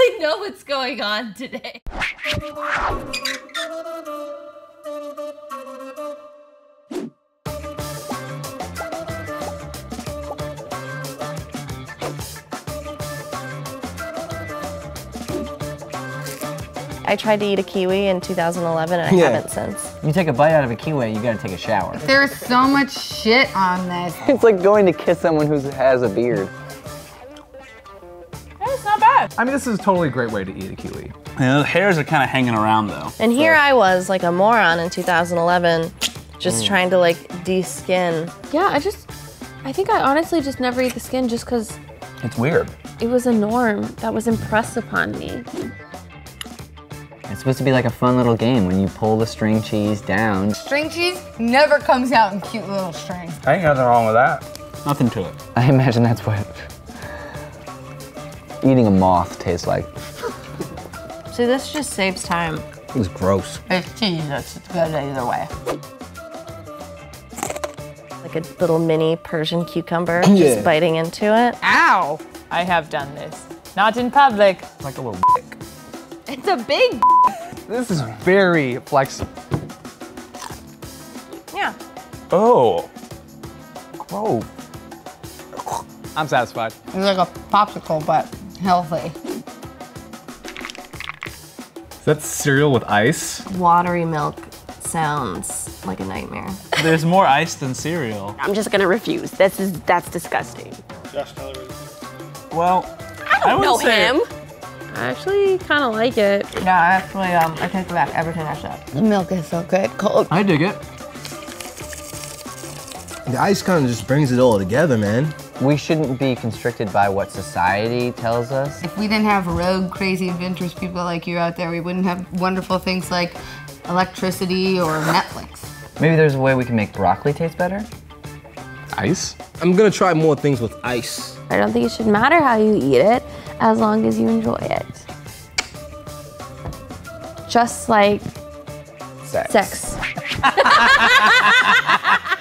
really know what's going on today. I tried to eat a kiwi in 2011 and I Yeah. haven't since. You take a bite out of a kiwi, you gotta take a shower. There's so much shit on this. It's like going to kiss someone who has a beard. It's. I mean, this is a totally great way to eat a kiwi. Yeah, the hairs are kind of hanging around though. And here I was, like a moron in 2011, just mm. trying to like de-skin. Yeah, I just, I think I honestly just never eat the skin just because It's weird. it was a norm that was impressed upon me. It's supposed to be like a fun little game when you pull the string cheese down. String cheese never comes out in cute little strings. I ain't nothing wrong with that. Nothing to it. I imagine that's what eating a moth tastes like. See, this just saves time. It was gross. It's cheese, it's good either way. Like a little mini Persian cucumber, Yeah. just biting into it. Ow! I have done this. Not in public. Like a little dick. It's a big. This is very flexible. Yeah. Oh. Oh. I'm satisfied. It's like a popsicle, but healthy. Is that cereal with ice? Watery milk sounds like a nightmare. There's more ice than cereal. I'm just gonna refuse. This is that's disgusting. Well, I, would know say him. I actually kind of like it. Yeah, I actually, um, I take back everything I said. The milk is so good. Cold. I dig it. The ice kind of just brings it all together, man. We shouldn't be constricted by what society tells us. If we didn't have rogue, crazy, adventurous people like you out there, we wouldn't have wonderful things like electricity or Netflix. Maybe there's a way we can make broccoli taste better? Ice? I'm gonna try more things with ice. I don't think it should matter how you eat it as long as you enjoy it. Just like Sex. sex.